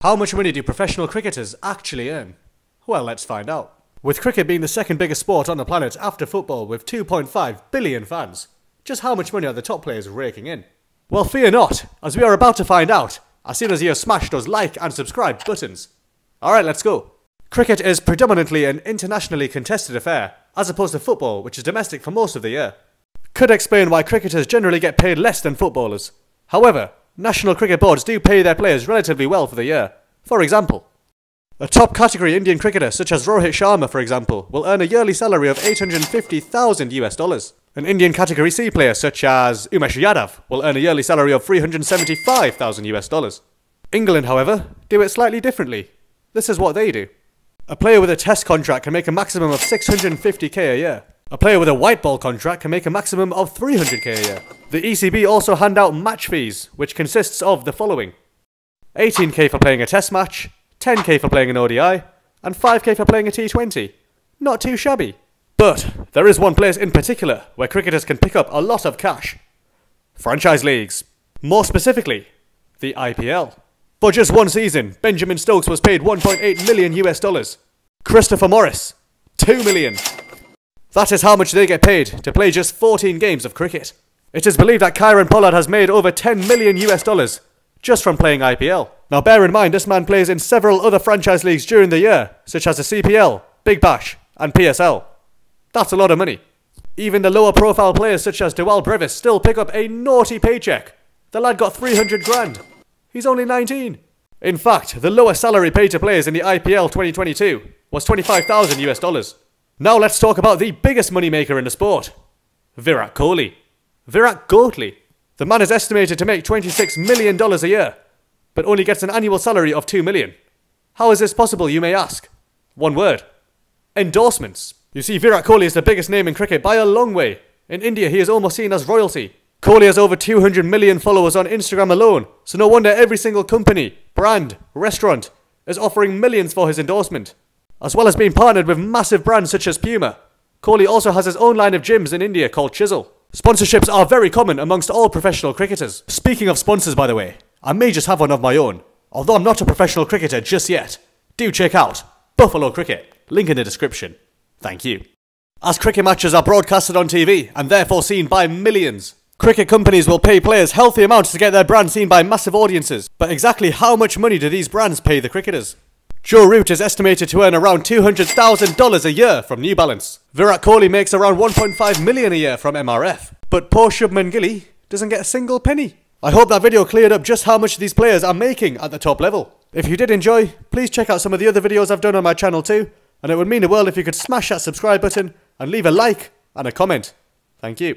How much money do professional cricketers actually earn? Well, let's find out. With cricket being the second biggest sport on the planet after football with 2.5 billion fans, just how much money are the top players raking in? Well, fear not, as we are about to find out as soon as you smash those like and subscribe buttons. Alright, let's go. Cricket is predominantly an internationally contested affair, as opposed to football, which is domestic for most of the year. Could explain why cricketers generally get paid less than footballers. However, national cricket boards do pay their players relatively well for the year. For example, a top category Indian cricketer such as Rohit Sharma, for example, will earn a yearly salary of 850,000 US dollars. An Indian category C player such as Umesh Yadav will earn a yearly salary of 375,000 US dollars. England, however, do it slightly differently. This is what they do. A player with a test contract can make a maximum of 650k a year. A player with a white ball contract can make a maximum of 300k a year. The ECB also hand out match fees, which consists of the following 18k for playing a test match, 10k for playing an ODI, and 5k for playing a T20. Not too shabby. But there is one place in particular where cricketers can pick up a lot of cash. Franchise leagues. More specifically, the IPL. For just one season, Benjamin Stokes was paid 1.8 million US dollars. Christopher Morris, 2 million. That is how much they get paid to play just 14 games of cricket. It is believed that Kieron Pollard has made over 10 million US dollars just from playing IPL. Now bear in mind this man plays in several other franchise leagues during the year, such as the CPL, Big Bash, and PSL. That's a lot of money. Even the lower profile players such as Dewald Brevis still pick up a naughty paycheck. The lad got 300 grand. He's only 19. In fact, the lowest salary paid to players in the IPL 2022 was 25,000 US dollars. Now let's talk about the biggest moneymaker in the sport Virat Kohli. Virat Kohli. The man is estimated to make $26 million a year, but only gets an annual salary of 2 million. How is this possible, you may ask? One word endorsements. You see, Virat Kohli is the biggest name in cricket by a long way. In India, he is almost seen as royalty. Kohli has over 200 million followers on Instagram alone, so no wonder every single company, brand, restaurant is offering millions for his endorsement. As well as being partnered with massive brands such as Puma, Kohli also has his own line of gyms in India called Chisel. Sponsorships are very common amongst all professional cricketers. Speaking of sponsors, by the way, I may just have one of my own. Although I'm not a professional cricketer just yet, do check out Buffalo Cricket, link in the description. Thank you. As cricket matches are broadcasted on TV and therefore seen by millions, cricket companies will pay players healthy amounts to get their brand seen by massive audiences. But exactly how much money do these brands pay the cricketers? Joe Root is estimated to earn around $200,000 a year from New Balance. Virat Kohli makes around 1.5 million a year from MRF. But poor Shubman Gilly doesn't get a single penny. I hope that video cleared up just how much these players are making at the top level. If you did enjoy, please check out some of the other videos I've done on my channel too, and it would mean the world if you could smash that subscribe button and leave a like and a comment. Thank you.